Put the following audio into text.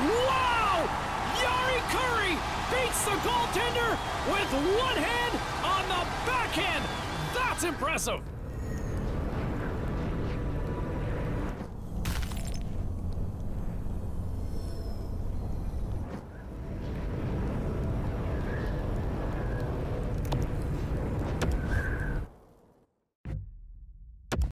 Wow! Jari Kurri beats the goaltender with one hand on the backhand. That's impressive.